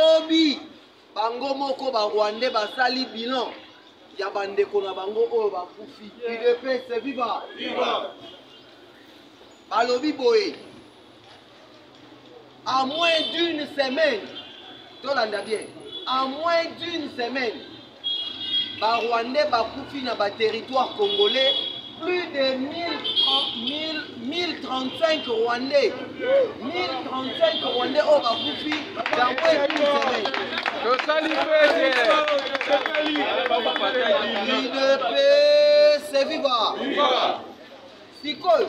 lobi bango moko ba rwandais basali bilan ya bandeko na bango oyo bakufi udps viva balobi boye à moins d'une semaine tolanda bien à moins d'une semaine ba rwandais bakufi na ba territoire congolais plus de 1035 rwandais 1035 rwandais oyo bakufi yango ekisemei tosali pete udp seviva sikoyo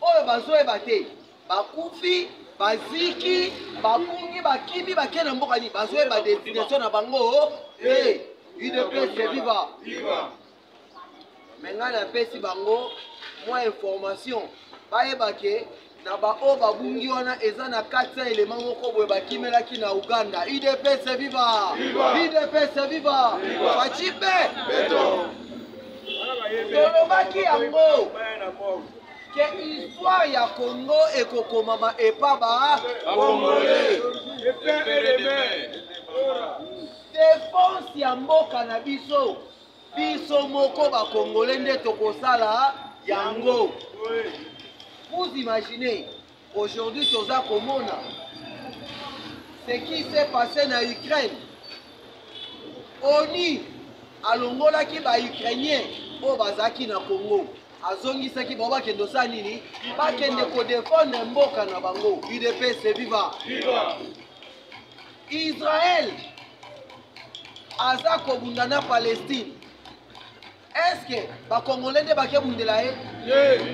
oyo bazoyeba te bakufi baziki babungi bakimi bakei na mboka nini bazoyeba destination na bango te udps viva me ngai napesi bango mwa information bayeba ke na baoyo babungi wana eza na 400 elema moko boye bakimelaki na uganda udps viva udps viva facipe tolobaki yango que histoire ya Congo ekokomama epa ba Congolais defense ya mboka na biso biso moko bakongole nde tokosala yango vous imaginez Aujourd'hui toza komona ce qui s'est passé na Ukraine. ONU alongolaki ba Ukrainiens oyo bazalaki na Congo. azongisaki bango bakende osala nini bakende kodefendre mboka na bango udps viva israel aza kobunda na palestine eske bakongole nde bakebundela ye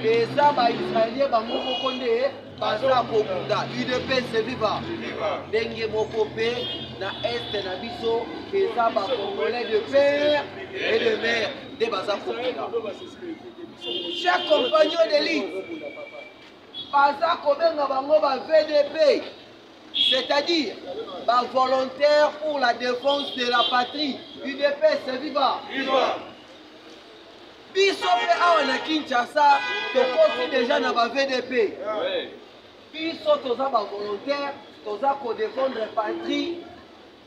eza baisraelien bango moko nde baza kobunda udps viva ndenge moko mpe na este na biso eza bakongole de père et de mère nde baza kobunda chers compagnons d'élite baza kobenga bango ba vdp C'est-à-dire, ba volontaire pour la défense de la patrie, UDPS, viva! Viva! biso mpe awa na kinshasa tokoti deja na ba vdp biso toza bavolontaire toza kodefendre patrie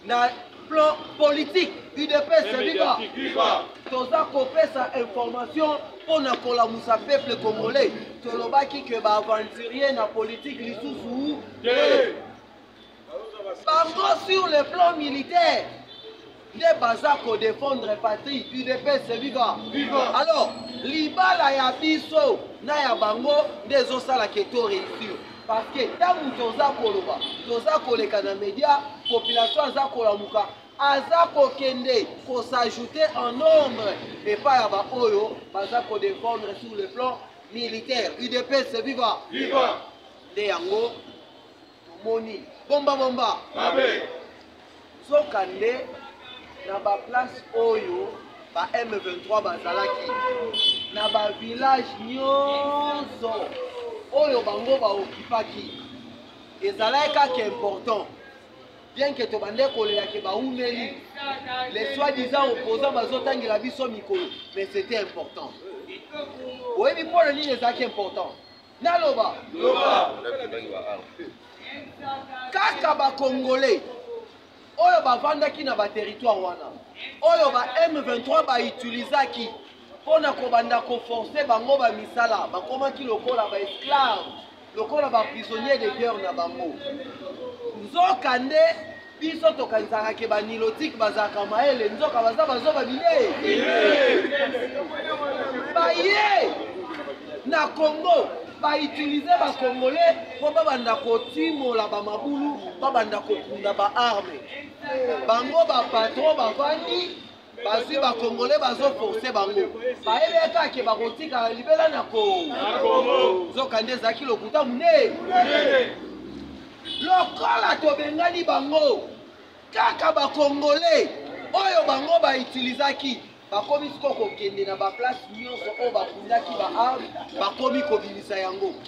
na plan politique udps viva viva toza kopesa information mpo na kolamusa peuple congolais tolobaki ke baaventurier na politike lisusu te bango sur le plan militaire nde baza kodefendre patrie udps viva alors libala ya biso na ya bango nde ezosala ke to réussir parce que ntango toza koloba toza koleka na media population aza kolamuka aza kokende kosajoute en nombre epai ya baoyo baza kodefendre sur le plan militaire udps viva nde yango tomoni bomba bomba Amen. Nzokande, na baplace oyo ba M23 bazalaki, na ba village nyonso oyo bango baokipaki, ezalaki kaka important bien que tobande kolela ke baumeli les soi-disant opposants bazotangela biso mikolo mais c'était important oyebi mpo na nini ezalaki important naloba kaka bakongole oyo bavandaki na bateritware wana oyo ba m23 baitilizaki mpo na kobanda koforce bango bamisala bakomaki lokola baesclave lokola baprisonnier de guerre na bango nzoka nde biso tokanisaka ke banilotike bazalaka mayele nzoka baza bazoba bilee baye na congo bautilize bacongolais mpo babanda kotimola bamabulu babanda kokunda baarme bango bapatron bavandi bazwi ba congolais bazo force bango bayebi ata ke bakotika libela na kongo nzoka nde ezalaki lokuta monene lokola tobengani bango kaka bakongole oyo bango baitilizaki bakomi siko kokende na baplace nyonso oyo bakundaki baarme bakomi kobimisa yango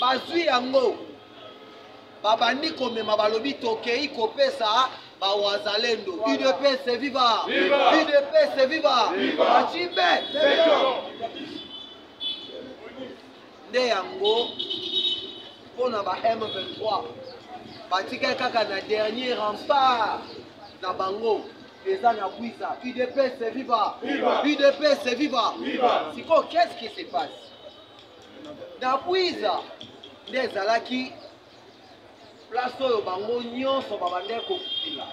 bazwi yango babandi komema balobi tokei kopesa bawazalendo udps viva udps viva bacimbe nde yango mpo na ba m23 batikali kaka na dernier rempart na bango eza na bwiza udps viva udps viva sikoyo qu'est ce qui se passe na bwiza nde ezalaki place oyo bango nyonso babandaki kokila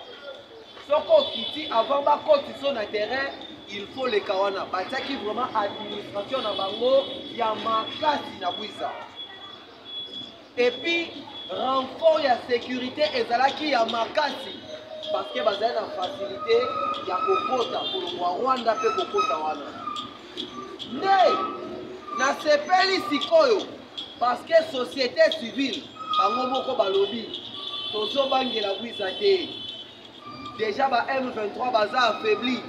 soki okiti avant bakoti so na terrain il faut leka wana batiaki vraiment administration na bango ya makasi na bwiza epuis renfort ya securite ezalaki ya makasi parce que bazali na facilité ya kokota kolongwa rwanda mpe kokota wana nde nasepeli sikoyo parce que société civile bango moko balobi tozobangela bwisa te déjà ba m23 baza affaibli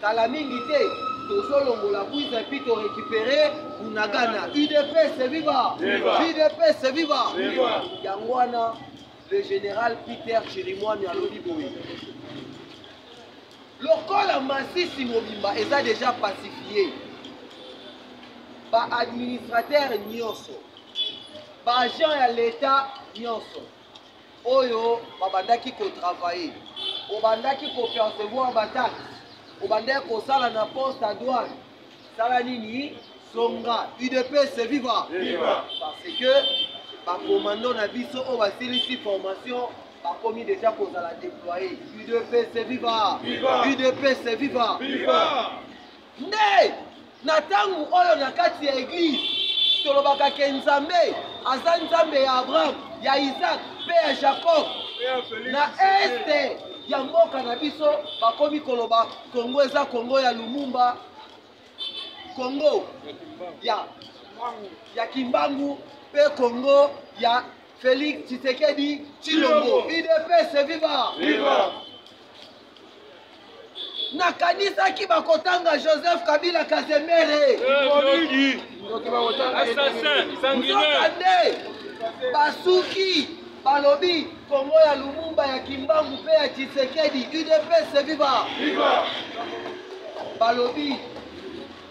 Kala mingi te tozolongola bwiza epi to récupérer bunagana udps viva udps viva yango wana le général peter chirimwami alobi boye lokola masisi mobimba eza déjà pacifie baadministrateur nyonso baagent ya leta nyonso oyo babandaki kotravaye obandaki kopercevoir bataxe obandaki kosala na poste ya douane sala nini songa udps viva parce que bakomando na biso oyo basilisi formation bakomi deja kozala déploye udps viva udps viva nde na ntango oyo na kati ya eglize tolobaka ke nzambe aza nzambe ya abraham ya isak mpe ya jacob na este ya mboka na biso bakomi koloba kongo eza kongo ya lumumba kongo ya, ya kimbangu mpe kongo ya felix tshisekedi tshilombo idps viva, viva. nakanisaki bakotanga joseph kabila kazemere eh, nzokande basuki balobi kongo ya lumumba ya kimbangu mpe ya tshisekedi udps viva balobi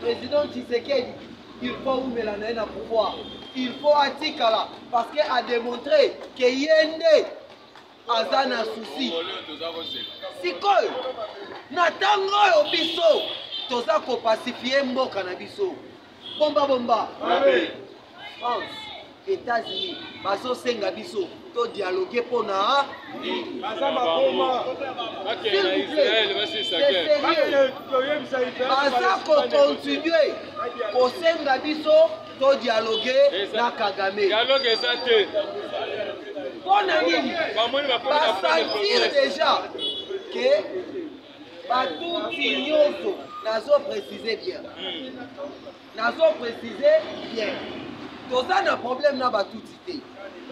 président tshisekedi il faut umela na ye na pouvoir il faut atikala parce que ademontre ke ye nde aza na susi sikoyo na ntango oyo biso toza kopasifie mboka na biso bombabomba france états-unis bazosenga biso todialoge mpo na baza kokontinue kosenga biso to dialogue na kagame dialogue eza te mpo na nini basentir déjà ke batuti nyonso nazo précise bien hmm. nazo précise bien toza na problème na batuti te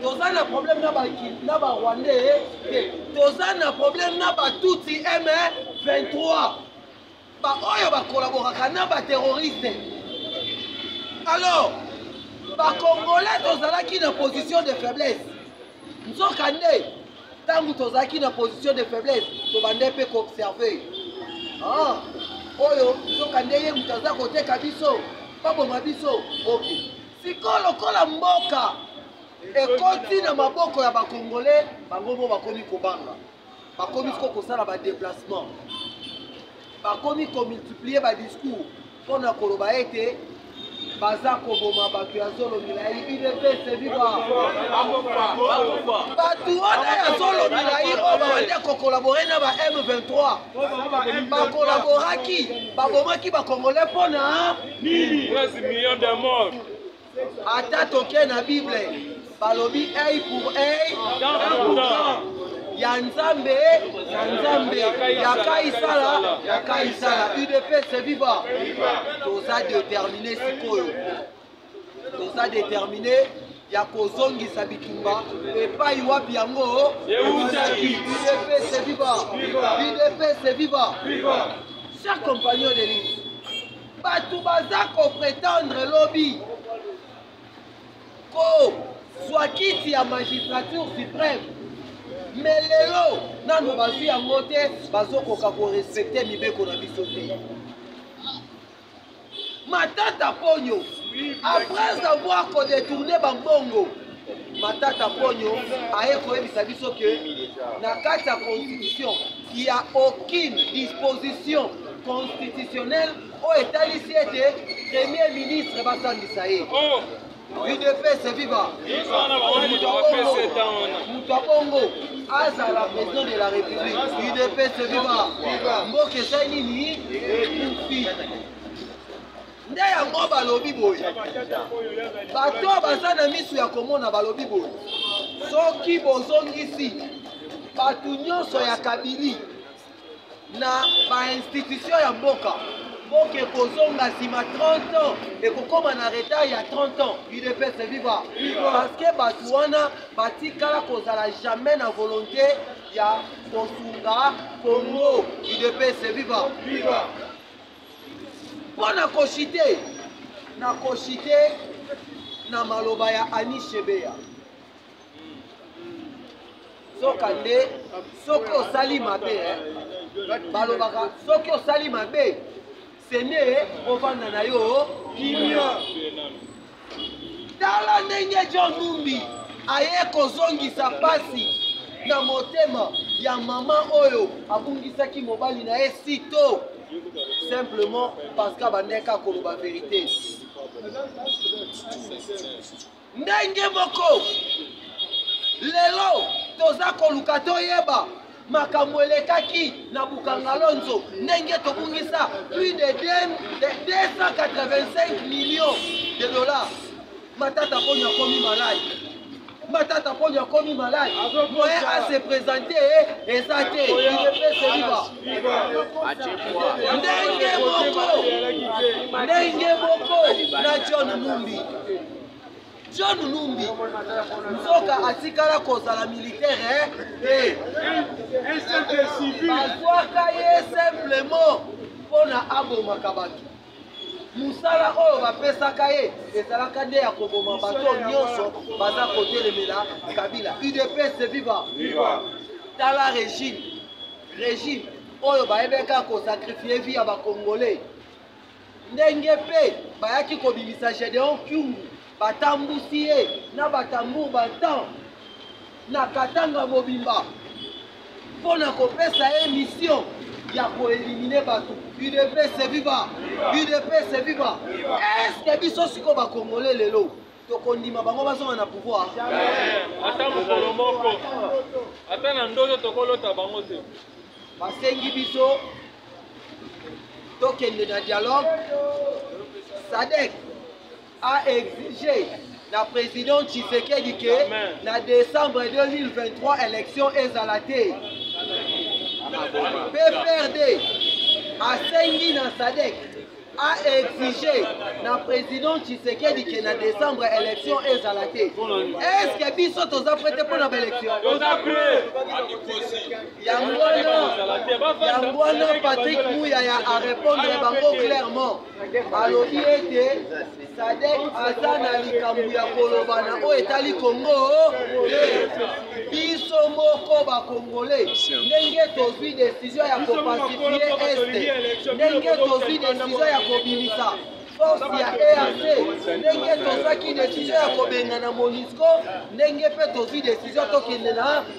toza na problème na barwandais te toza na problème na batuti m23 baoyo bakolaboraka na baterroriste alors bakongolais tozalaki na position de faiblesse nzoka nde ntango tozalaki na position de faiblesse tobandai mpe koobserve ah, oyo nzoka nde ye moto aza koteka biso baboma biso ok sikoyo lokola mboka ekoti na maboko ya bakongole bango mpo bakomi kobanga bakomi siko kosala badeplacement bakomi komultiplie badiscours mpo na koloba ete baza koboma bato ya zolo milai udps viva bato wana ya zolo milai oyo babandi kokolabore na ba m23 bakolaboraki babomaki bakongole mpo na nini Ata toke na Bible balobi œil pour œil, dent pour dent. Ya Nzambe, ya Nzambe, ya Kaisala, ya Kaisala. UDPS viva. Toza déterminé sikoyo. Toza déterminé ya kozongisa bitumba epai wapi yango eutaki. UDPS viva. UDPS viva. Chers compagnons de lutte, bato baza kopretendre lobi kozwa kiti ya magistrature supreme me lelo nano bazwi yango te bazokoka korespecte mibeko na biso te matata ponyo après avoir kodetourne bambongo Matata Ponyo aye koyebisa biso que na kati ya constitution il y a aucune disposition constitutionnelle oyo etalisi ete premier ministre basambisa ye oh. udps viva moto ya bongo azala président de la république udps viva mboka esai nini ekufi nde yango balobi boye bato oyo baza na miso ya komona balobi boye soki bozongisi bato nyonso ya kabili na bainstitutio ya mboka mboka ekozonga nsima 30 ans ekokoma na retard ya 30 ans udps viva parceke bato wana batikala kozala jamais na volonté ya kosunga congo udps viva mpo na koshite na koshite na maloba ya ani shebeya soka nde soki osali mabe eh, balobaka soki osali mabe sene ovanda na yo kimia tala ndenge john numbi aye kozongisa mpasi na motema ya mama oyo abungisaki mobali na ye sito simplement parce que abandaki akoloba verite ndenge moko lelo toza koluka toyeba makambo elekaki na bukangalonzo ndenge tobungisa plus de 285 millions de dollars matata mponyo akomi malade matata mponyo akomi malade moyen ase présente eh, eza te idepese liba ndenge moko ndenge moko na john mumbi John Numbi nzoka atikala kozala militaire eh? te bazwaka ye simplement mpo na abomaka bato mosala oyo bapesaka ye ezalaka nde ya koboma bato nyonso baza kotelemela kabila udps viva tala regime regime oyo bayebeka kosakrifie vi ya bacongolais ndenge mpe bayaki kobimisa gedeon kyungu batambusi ye na batambour bantan na katanga mobimba mpo na kopesa ye misio ya koelimine bato udps viva udps viva eske biso sikoyo bakongole lelo tokondima bango bazonga na pouvoir ata mokolo moko ata na ndoto tokolota bango te basengi biso tokende na dialogue sadek a exige na président tshisekedi ke na décembre 2023 élection ezala te pprd asengi na sadek a exige na président tshisekedi ke na décembre élection ezala te est ce que biso toza prete mpo na baélection yango wana patrik muya ya arépondre bango clairement alobi ete sadek aza na likambo ya koloba na oyo etali kongo te biso moko bakongole ndenge tozwi desizio ya kopasifie este ndenge tozwi desizio ya kobimisa force ya erc ndenge tozwaki desizio ya kobengana monisco ndenge mpe tozwi desizio tokende na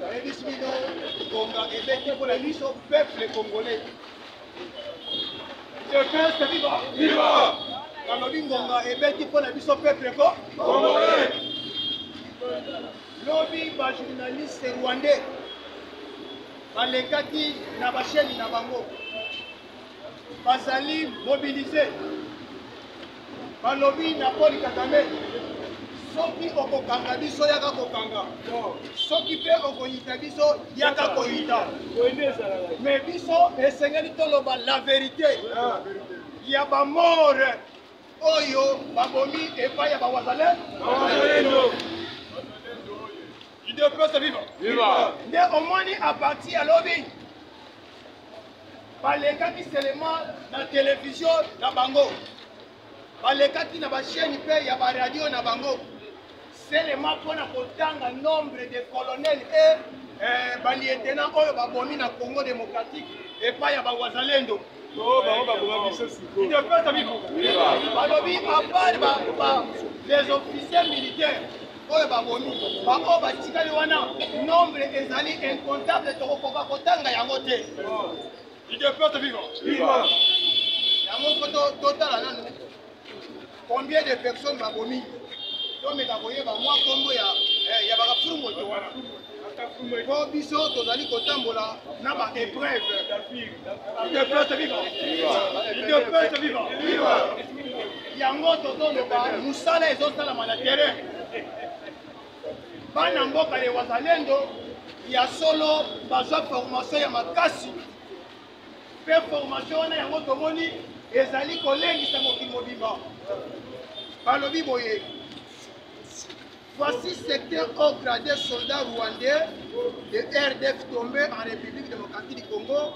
Nayebisi bino ngonga eleki mpo na biso peuple congolais. Je pense que viva viva. Nalobi ngonga ebeti mpo na biso peuple ko congolais. Lobi ba journaliste rwandais balekaki na basheni na bango bazali mobilise balobi na poli kagame soki okokanga biso yaka kokanga soki mpe okoyita biso yaka koyita me biso esengeli toloba la verite ah. ya bamore oyo babomi epai ya bawazalendo udps viva viva nde omoni aparti ya lobi balekaki selema na televizio na bango balekaki na basheni mpe ya baradio na bango selema mpo na kotanga nombre de colonel e eh, balietena oyo babomi na congo démocratique epai ya bawazalendo oh, balobi apart les officiers militaires oyo babomi baoyo batikali wana nombre ezali incontable tokokoka kotanga yango te idepiote viva yango mpo totala nanu combien de personnes babomi tomeka koyeba mwa nkombo ya eh, bakafuru moto wana mpo biso tozali kotambola na ba épreuve de peuple vivant de peuple vivant yango tozoloba mosala ezosalama na terrain bana mboka ya wazalendo ya solo bazwa formation ya makasi mpe formation wana yango tomoni ezali kolengisa mokili mobimba balobi boye voici secteur haut gradé soldat rwandais de rdf tombé en république démocratique du congo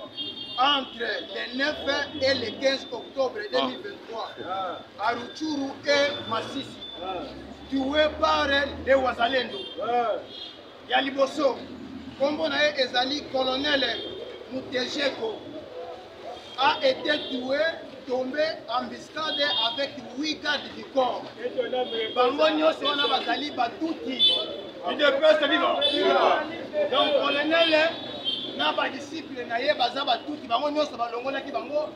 entre le 9 et le 15 octobre 2023 ah. à ruchuru et masisi tué par les Ouazalendo. ya liboso nkombo na ye ezali kolonele mutejeko a été doué tombé en biscade avec huit gardes du corps bango nyonso wana bazali batuti donc kolonele na badisiple na ye baza batuti bango nyonso balongolaki bango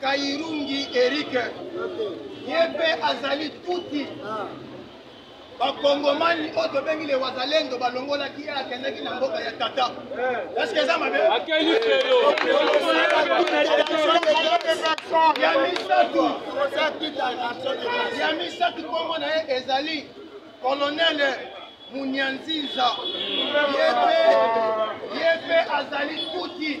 Kairungi Eric ye mpe azali tuti ah. bakongomani oyo tobengi le wazalendo balongolaki ye akendaki na mboka ya tata eske eh. eza mabe ya misato ya misato nkombo na ye ezali kolonele munyanziza ye mpe azali tuti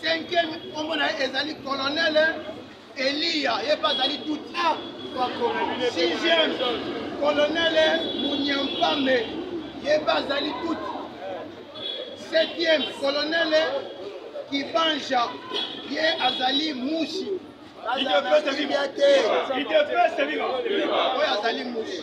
Cinquième kombo na ye ezali colonel Eliya ye mpe azali tout a sixième colonel Munyampame ye mpe azali tout septième colonel Kibanja ye azali mushi oyo azali mushi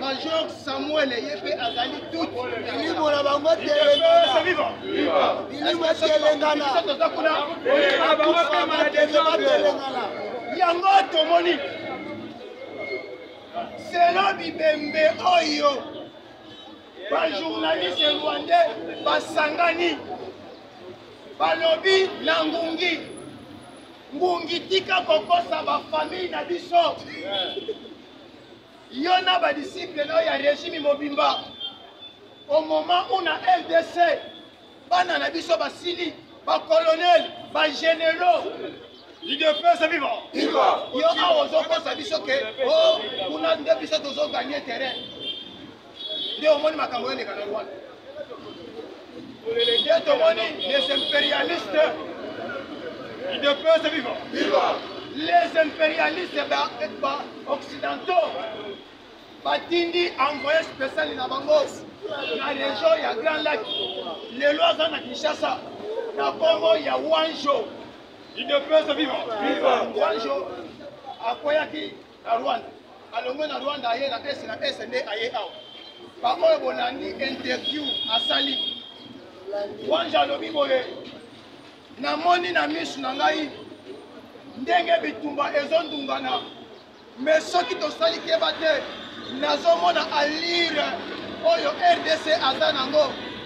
Major Samuel ye mpe azali tuti bilimo na bango telenganabilimo etelengana telengana yango tomoni selo bibembe oyo bajournaliste rwandais basangani balobi na ngungi ngungi tika kokosa bafamille na biso Yo na ba disciples na ya regime mobimba au moment où na RDC bana na biso basili ba colonel ba généraux L'UDPS est vivant. Yo awa ozokosa biso ke o oh, kuna nde biso tozoganye terrain nde omoni makambo eleka na rwanda nde tomoni les impérialistes de peuple vivant les impérialistes baoccidentaux batindi envoye spécial na bango na région ya grand lac lelo aza na kinshasa na nkombo ya wanjo de peuple vivant wanjo akweyaki na Rwanda alongwe na Rwanda aye na est na est nde aye awa baoyo bolandi interview asali wanja alobi boye namoni na misu na ngai ndenge bitumba ezondungana me soki tosali keba te nazomona alire oyo rdc aza nango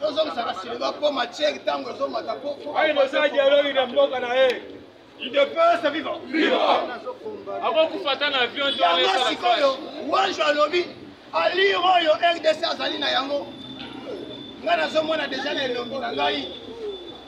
tozongisaka silima mpo matiere ntango ezomata mpo oza dialogue na mboka na ye idepesa viva akokufa ata na avion yango sikoyo wanjo alobi alire oyo rdc azali na yango ngai nazomona deja na elongi na ngai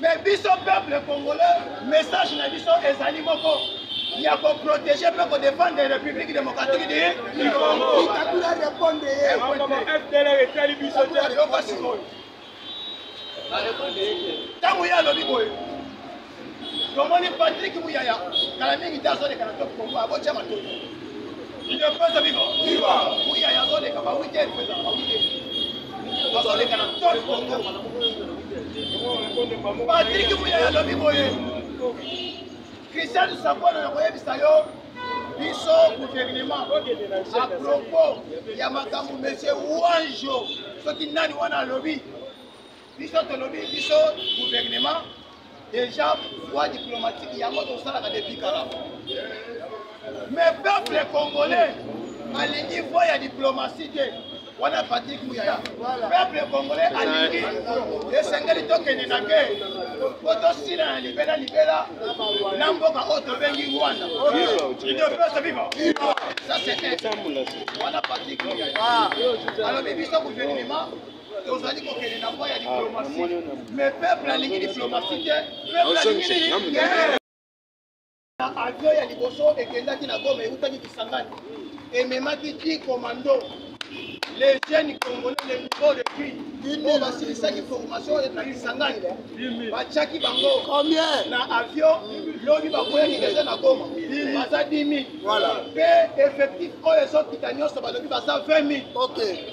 Mais biso peuple congolais, message na biso ezali moko ya ko protéger pe ko défendre la République démocratique du du Congo. Itakula répondre ye. Maman FDLR etali biso te. Yo pasi boye. Na répondre ye. Tango ya lobi boye. Tomoni Patrick Muyaya, kala mingi te azoleka na top Congo, abotya matoyi. Udepesa viva. Viva. Uya ya zone kama weekend pesa kama weekend. Bazole kana tole kongo. Patrick Muya ya lobi boye. Christian Sakwana na koyebisa yo biso gouvernement à propos ya makambo monsieur Wanjo soki nani wana alobi biso tolobi biso gouvernement déjà voie diplomatique yango tosalaka depuis kala mais peuple congolais alingi voie ya diplomatie te wana patrik muyaya peuple congolais alingi esengeli tokende na ke po tosila na libela libela na mboka oyo tobengi rwanda wana patrik muyaya alobi biso gouvernement tozali kokende na mwa ya diplomasi me peuple alingi diplomasi te peuple alingi na avion ya liboso ekendaki na goma eutaki kisangani ememaki di commando les jeunes congolais les nouveaux de cri oyo basilisaki formation na kisangani batiaki bango na avion lobi bakweyaki deja na goma baza 10 000 mpe effectif oyo ezokita nyonso balobi baza 20 000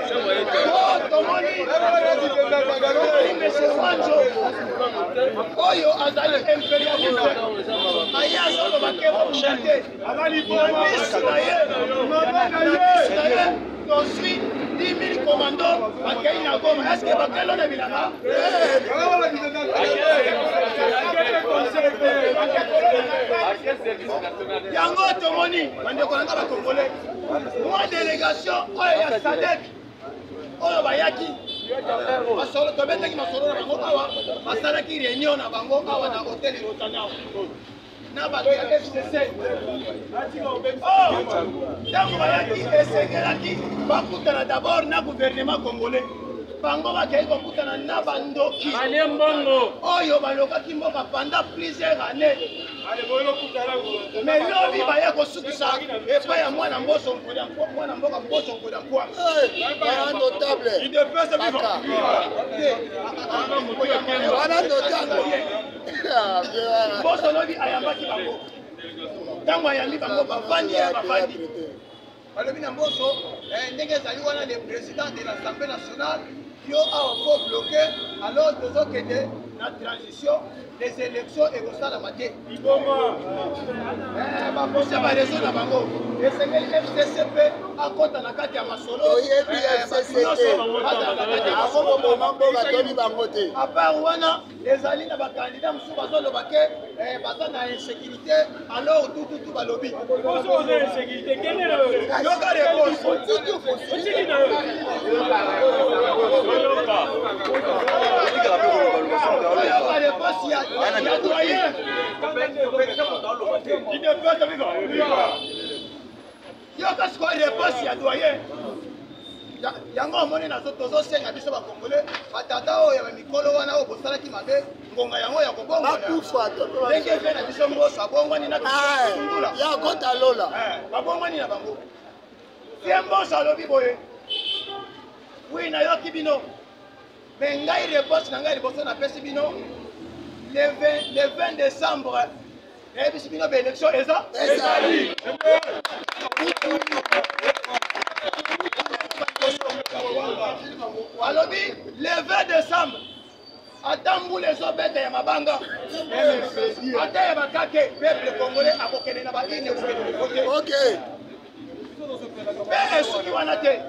oyo azali imperialiste aye azoloba ke bokosha te miso na ye miso na ye tozwi 10 000 komando bakei na goma eske bakelo na bilanga yango tomoni bandeko na nga bakongole mwa delegation oyo ya sadek oyo bayaki masolo tobetaki masolo na bango awa basalaki réunion na bango awa na hotel rotanao na bato ya fcc ntango bayaki esengelaki bakutana d'abord na gouvernement congolais bango bakei kokutana na bandoki oyo balokaki mboka pendant plusieurs années me lobi baya kosukisa epai ya mwana mboso mpoda mwana mboka mboso mpoda mpoa wana notable wana notable mboso lobi ayambaki bango ntango ayambi bango bavandi ya bavandi balobi na mboso eh, ndenge ezali wana le président de l'assemblée nationale yo awa fo bloke alors tozokende na transition les élections ekosalama te baposa bareseau na bango esengeli fcc mpe akɔta na kati ya masolo oyebi fcc te akomoboma mboka toyebi bango te apart wana ezali na bakandida mosusu bazoloba ke eh, baza na insécurité alors tututu balobi yoka yoka sikoyo reponse ya doyen yango omoni nazo tozosenga biso bakongole batata oyo ya bamikolo wana oyo bosalaki mabe ngonga yango ya kobongwanandenge mpe na biso mboso abongwani na bisongula eh, ya kota lola eh, babongwani na bango ye mboso alobi boye wi nayoki bino Mais ngai reponse na ngai liboso napesi bino le 20, le 20 décembre nayebisi bino baélection eza ezali alobi le 20 décembre ata mbula ezobeta ya mabanga ata ya bakake peuple congolais akokende na baine kokende kote mpe esuki wana te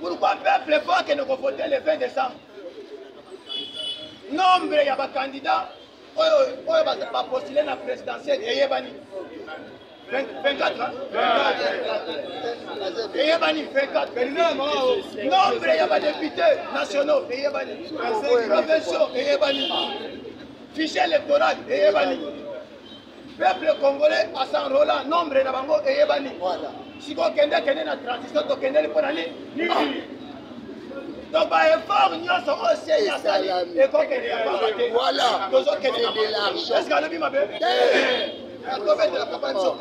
pourquoi peuple fo akende kovote le 20 décembre nombre ya bacandidat oyo oyo bapostule na présidentielle eyebani 24 eyebani 24 nombre ya badepute nationaux eyebani provinciaux eyebani fichier électoral eyebani peuple congolais asenrola nombre na bango eyebani sikoyo kende kende na transition tokendeli mpo na nini donc baeffort nyonso oyo sei asali ekokende ya pamba te tozokende eske alobi mabe tobetela papa biso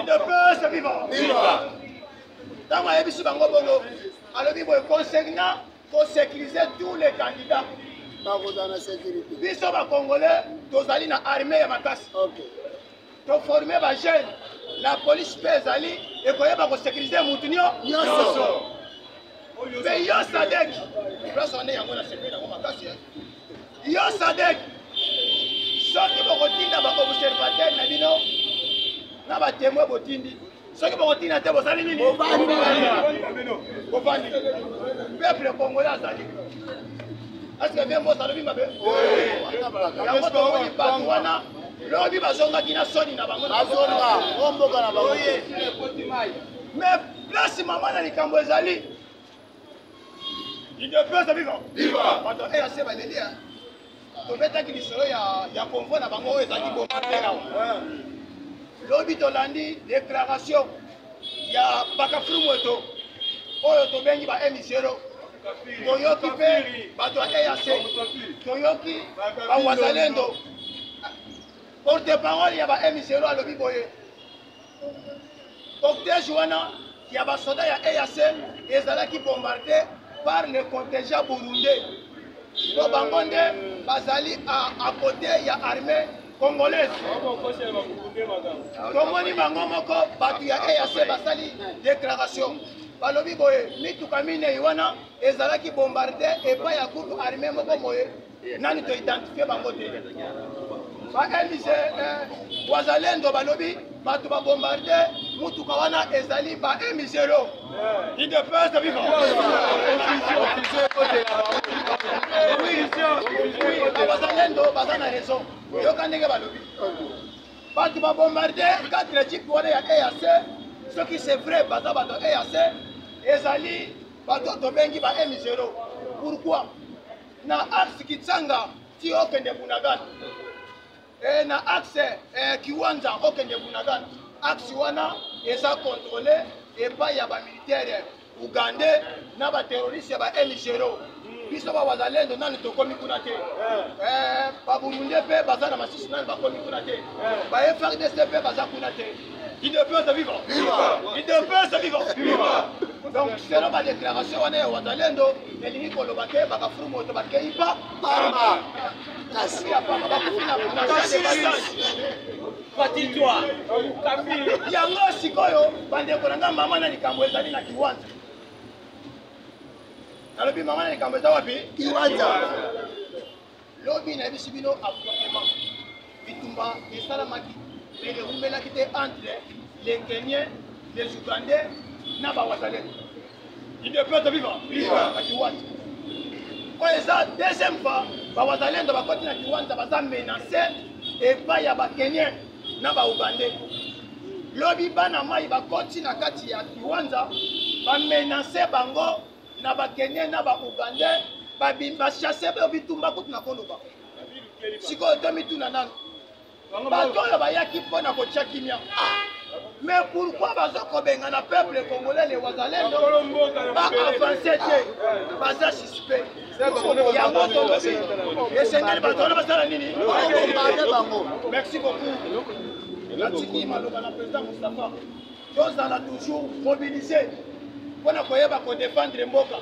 idepese viva ntango ayebisi bango bongo alobi boye consegna ko sécuriser tous les candidats bakozala na sécurité biso bacongolais tozali na armée ya makasi okay. toforme bajeune la police mpe ezali ekoyeba kosécurise motu nyonso mpe yo sadek place wana yango na sepeli yango makasi eh. yo sadek soki bokotinda baobservateur na bino na batemoin botindi soki bokotina te bosali nini bovandi peuple congolais azali aske vie mbosa alobi mabe yango tomoni bato wana lobi bazongaki na soni na bango bazonga o mboka na bango me place mama na likambo ezali Udps viva! Viva! Bato ya RC baleli ya tobetaki lisolo ya konvoi na bango oyo ezalaki bomatela lobi tolandi déclaration ya bakafulu moto oyo tobengi ba emisero toyoki mpe bato ya eac toyoki bawazalendo porte parole ya ba emisero alobi boye Cortège wana ya basoda ya EAC ezalaki bombarde par le contingent burundais mpo bango nde bazali à côté ya armée congolaise tomoni bango moko bato ya EAC basali déclaration balobi boye mituka minei wana ezalaki bombarde epai ya groupe armé moko boye nani to identifie bango te ba mc eh, wazalendo balobi bato babombarde motuka wana ezali ba emisero idepese viva wazalendo baza na raison yoka ndenge balobi bato babombarde 4 jipe wana ya eac soki c'est vrai baza bato eac ezali bato tobengi ba emisero pourquoi na axe kitsanga ti okende bunagana e, na axe e, kiwanza okende bunagana axe wana eza controle epai ya bamilitaire ugandais na baterroriste ya ba mgro biso bawazalendo nani tokomi kuna te eh. Eh, baburundi mpe baza na masisi nani bakomi kuna te ba frdc mpe baza kuna te Udps viva! Viva! Udps viva! Viva! Donc selon ba déclaration wana ya Wazalendo elingi koloba ke bakafuru moto bakei pa pamba kasi ya pamba bakufina fatitwa yango sikoyo bandeko na nga mama na likambo ezali na kiwanja nalobi mama na likambo eza wapi kiwanja Lobi nayebisi bino affrontement bitumba esalamaki mpe ewumelaki te entre les Kenyens, les Ougandais na ba Wazalendo. Idepete viva viva na Kiwanja. Oyo eza deuxième fois ba Wazalendo bakoti na Kiwanja baza menase epai ya ba Kenyens na ba Ougandais. Lobi bana mai bakoti na kati ya Kiwanja bamenase bango na ba Kenyan na ba Ougandais ba bimba chasse ba bitumba kutu na koloba sikoyo tomituna nanu bato oyo bayaki mpo na kotya kimia me pourkui baza kobengana peuple congolais le wazalendo baavance te baza suspect yango tolobi esengeli bato wana basala nini merci beaucoup natiki maloba na président moustapha tozala toujours mobilise mpo na koyeba kodefendre mboka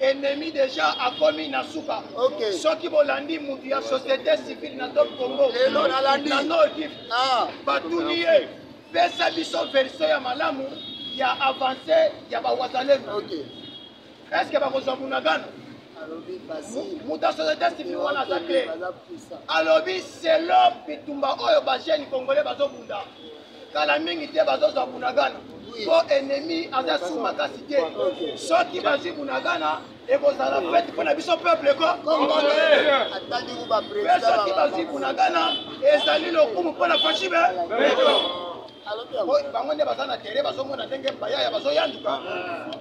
ennemi deja akomi na suka okay. soki bolandi mutu ya société civile na top congo lelo nalandi na nordif ah. batuni ye pesa biso version ya malamu ya avance ya bawazalendo okay. Est-ce que bakozwa munagano moto ya société civile wana aza te alobi selon bitumba oyo bajeune congolais bazobunda kala mingi te bazozwa bunagana mpo ennemi aza su makasi te soki bazwi bunagana ekozala fete mpo na biso peuple ko mpe soki bazwi bunagana ezali lokumu mpo na fashibe bango nde baza na tere bazomona ndenge bayaya bazoyanduka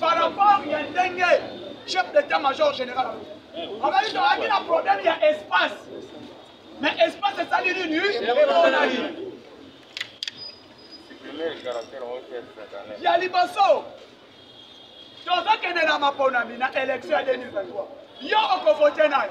par rapport ya ndenge chef d'état major général abaki tozalaki na problème ya espace mais espace esali nini emonani ya liboso tozokende na maponami na élection ya 2023 yo okovote nayo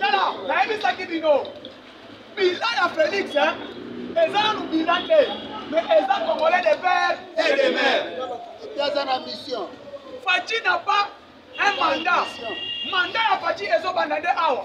tala nayebisaki bino bila ya félix eza nanu bila te mais eza congolais de père et de mère aza na mission faci na pas un mandat mandat ya faci ezobanda nde awa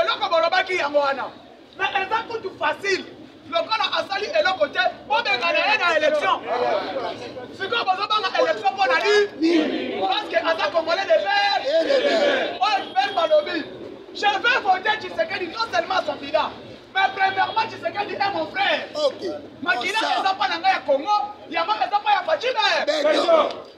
eloko bolobaki yango wana me eza kutu facile lokola asali eloko te bobengana ye na élection sikoyo bozobanga élection mpo na nini parce que aza congolais de père oyo père balobi Je vais voter Tshisekedi, non seulement son bilan, mais premièrement Tshisekedi est mon frère. Ok. Makila eza pa na ngai ya Congo, yango eza pa ya Fatshi Beton.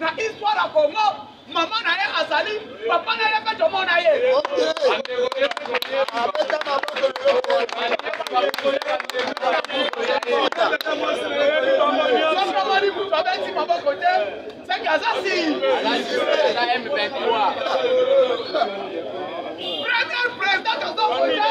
na histoire ya congo mama na ye azali papa na ye mpe tomona ye sokomoni moto abeti maboko te seke aza si premier président tozokote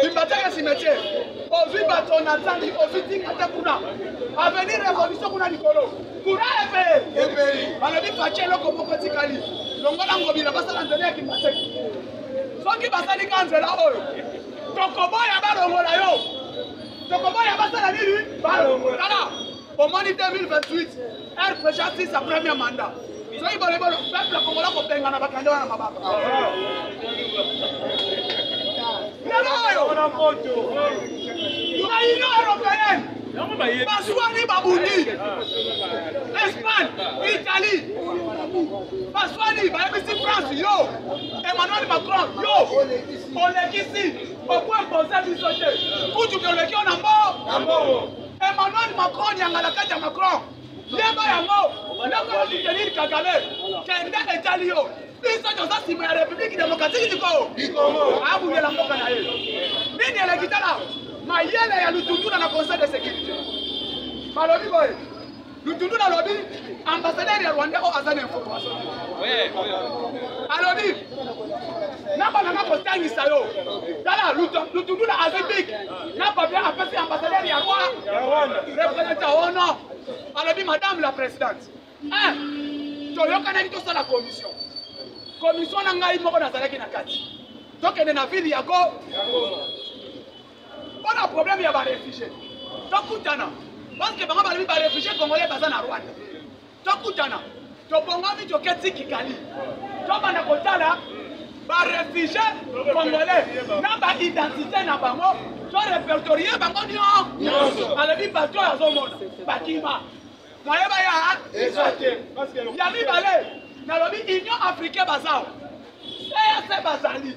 Kimbataka cimetière. Ozwi bato na zambi, ozwi tingata kuna. Avenir revolution kuna likolo. Kura epe. Epe. Balobi fache eloko moko tikali. Longola ngobila basala nzela ya Kimbataka. Soki basali ka nzela oyo, tokoboya balongola yo. Tokoboya basala nini? Balongola. omoni 2028 rpg asili sa premier mandat soki balobi balo peuple kongola kobengana bakende wana mabaka lelo oyo na union européenne baswani babundi espagne italie baswani bayebisi france yo emmanuel macron yo olekisi okoemposa biso te kutu toleki yo na mbo Emmanuel Macron yangala kati ya Macron yeba yango ndenge ya soutenir Kagame kende etali yo biso toza nsima ya République démocratique du Congo abundela mboka na ye nini eleki tala mayele ya lutundula na conseil de sécurité balobi boye Lutundu alobi ambassadeur ya Rwanda oyo aza na information. Alobi na bana na kotangisa yo tala Lutundu na azetik na papier apesi ambassadeur ya Rwanda representa ono oh alobi madame la présidente eh, toyokanaki tosala commission commission na ngai moko nazalaki na kati tokende na ville ya go mpo na problème ya barefugie tokutana parceke bango balobi barefugie congolais baza na rwanda tokutana tobongami toke ti kigali tobanda kotala barefugie congolais na baidentité na bango to repertorie bango nyonso alobi bato oyo azomona bakima moye baya eza te ya mibale nalobi union africain bazawa ese bazali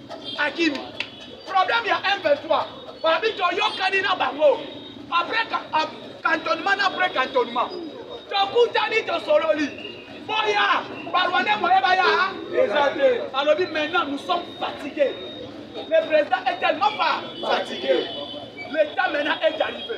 akimi problème ya M23 babi toyokani na bango après cantonnement na après cantonnement tokutani tosololi boya barwandais moye baya eza te alobi maintenant nous sommes fatigués le président est tellement pas fatigué l'état maintenant est arrivé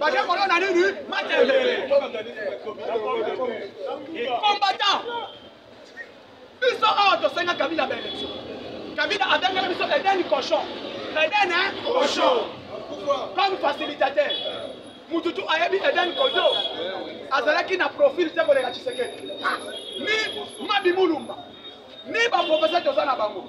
baye kolona nini matembele ekombata biso awa tosenga kabila baelection kabila abengela biso edeni cochon edeni cochon comme facilitateur mutu tu ayebi edeni kojo azalaki na profil te koleka tshisekedi ni mabimulumba ni baprofesseur toza na bango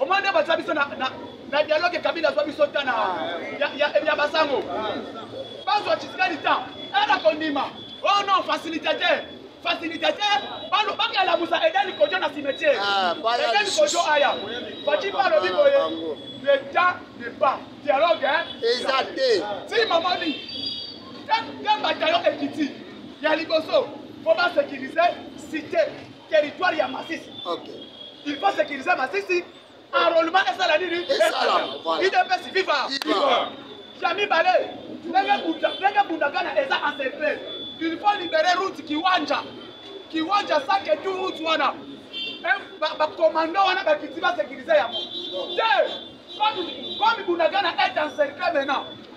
omoni nde batya biso na dialogue kabila azwa biso ta ya basango bazwa chisikali ta ena kondima o oh non facilitateur facilitateur balobaka alamusa edani kojo na cimetière ah, edani kojo aya faci mpe alobi boye le temps ne pas dialogue eza te ti mamoni te batayo ekiti ya liboso mpo basécurise cité territoire ya masisi okay. il faut sécuriser masisi enrôlement esala nini idps viva ya mibale ndenge bundagana eza en secret il faut libérer route kiwanja kiwanja sake tu route wana bacommando wana bakiti basécurise yango te comme bundagana est en secret maintenant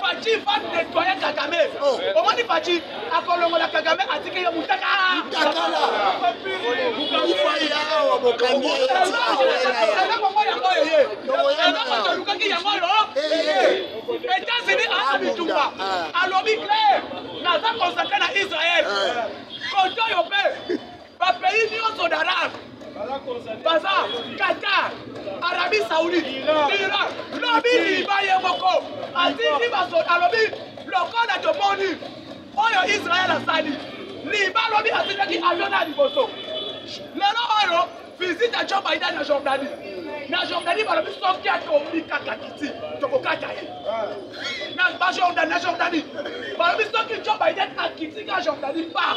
Fachi va nettoyer Kagame. Oh. Omoni Fachi akolongola Kagame atike yo mutaka. Mutakala. Ifaya awa bokangi ye. Eloko moko yango eye. Eloko tolukaki yango oyo. Etats-Unis aza ah, bitumba. Ah. Alobi clair naza concentre na Israël. Ah. Koto yo mpe bapays nyonso d'arabe baza qatar arabie saoudite iran lobi liba ye moko atindi basoda alobi lokola tomoni oyo israel asali liba lobi atindaki avio na liboso lelo oyo visite ya joe biden na jordanie na jordanie balobi soki atombi kaka kiti tokokata ye na jordanie balobi soki joe biden akitika jordanie par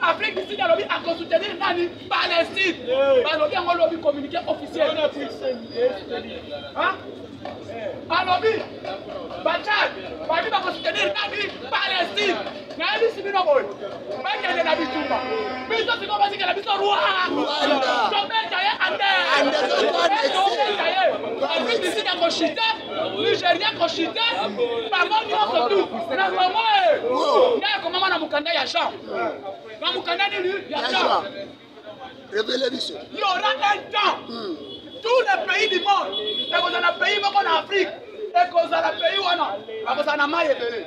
Afrique du Sud alobi ako soutenir nani Palestine. Balobi yango lobi communiqué officiel. Hein? Alobi Bachad balobi bako soutenir nani Palestine. nayebisi bino boye bakende na bitumba biso sikoyo batikela biso rwanda tobeta ye ande tobeta ye abibisi na koshite nigeria koshite bango nyonso tu na kongo e nde akomama na mokanda ya jean na mokanda nini ya jean revele biso y aura un temps hmm. tous les pays du monde ekozala na pays moko na afrique ekozala pays wana bakozala na mai ebele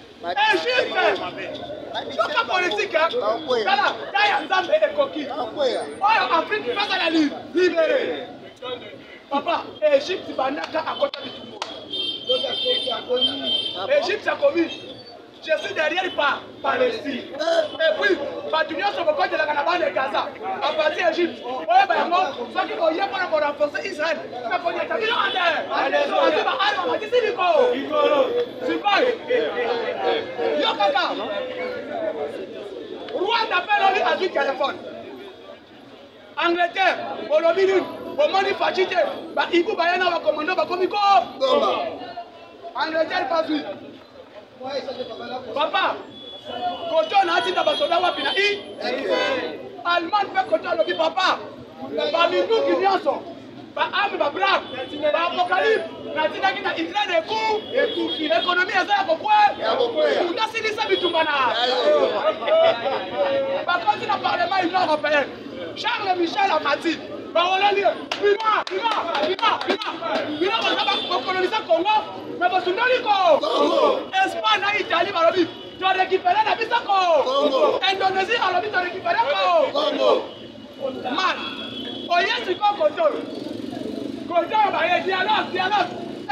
yoka politike kala ta ya nzambe ekoki oyo afrike bazala libere papa egypte bandaka akota bitumbo egypte akomi je suis derrière pa palestine epuis bato nyonso bokotelaka na bana ya gaza apati egypte oyeba yango soki boye mpona korenforce israel Rwanda pe lobi azwi telefone angleterre olobi nini omoni faci te baibu baye na bakomando bakomi ko angleterre bazwi papa koto na atinda basoda wapi na i allemagne mpe koto alobi papa baminduki nyonso baame babrave baapokalypse natindaki na ukraine eku ekonomi eza ya kokwea asilisa bitumba na bakonzi na parlement union européenne charles michel amati baoleli bima bima bima bima bima baza bakolonisa congo na bosundoli ko espagne na italie balobi torekipere na biso ko indonesie alobi torekipere ko man oye sikoyo kotoyo kotoyo baye dialogue dialogue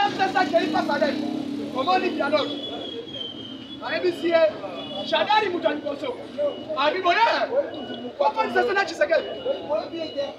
mpesa kei pasale omoni dialogue ayebisi ye shadari moto ya liboso abi boye kokolisasa na tshisekedi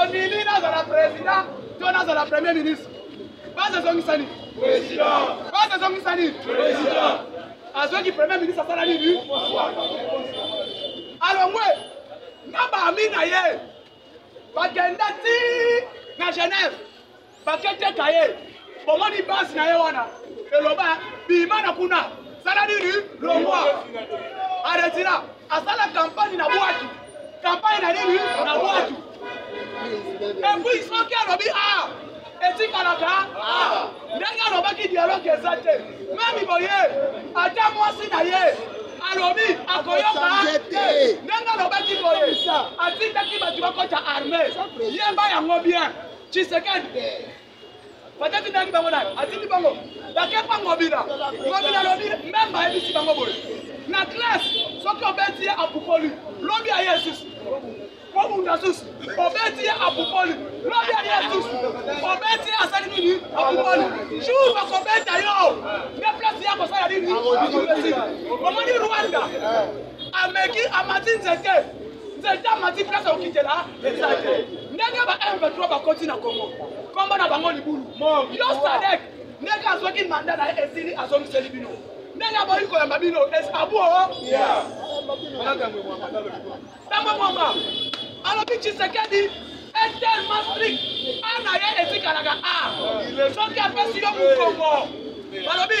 Onili nazala president to nazala premier ministre. Base ezongisa nini? President. Base ezongisa nini? President. Azongi premier ministre asala nini? Alongwe na bami na ye bakenda ti na Genève. baketeka ye bomoni base na ye wana eloba bima na kuna sala nini longwa aretira asala kampanye na bwatu kampanye na nini na bwatu epuis soki alobi a ah, etikalaka ah, ndenge alobaki dialoge eza te memi boye ata mwasi na ye alobi akoyoka te ndenge alobaki boye atindaki bato bakota arme yeba yango bien tshisekedi patati nayaki bango nayo atindi bango bakepa ngobila ngobila lobi meme bayebisi bango boye na classe soki obeti ye apupoli lobi aye lisusu obunda susu obeti ye apupoli lobi aye susu obeti ye asali nini apupoli jour bakobeta yo nde place ya kosala nini omoni rwanda ameki amati nzete nzete amati place akokitela eza te ndenge ba m23 bakoti na congo kombo na bango libulu yo sadek ndenge azwaki manda na ye esili azongiseli bino ndenge aboyi koyamba bino abuo tango mwamba alobi tshisekedi etelema strik a na ye etikalaka a soki apesi yo mokongo balobi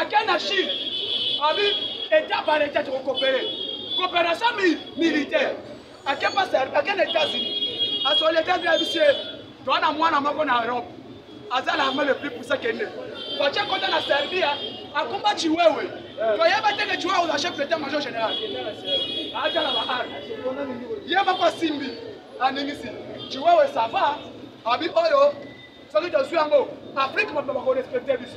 Ake na Chine, abi état par état toko coopérer. Coopération mi militaire. Ake pas ake na États-Unis. Aso les États-Unis abisi toi na mwana moko na Europe. Aza l'armée le plus puissant kende. Fache kota na Serbie, akumba Chiwewe. Toyeba te que Chiwewe oza chef d'état major général. Aja na ba armes. Yeba kwa simbi. Aningisi. Chiwewe ça va. Abi oyo soki tozwi yango afrique bato bakorespecte biso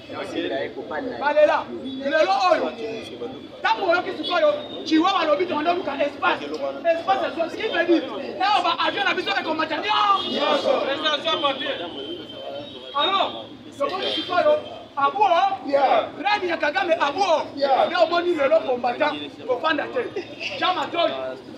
balela lelo oyo ntango oyoki sikoyo ciwa balobi tokondi oluka espace espace ezwa ski veut dire nao ba avion na biso ekomata nyonso alors tokondi sikoyo abuo rani ya kagame abuo nde omoni lelo kombata kofanda te jamatoi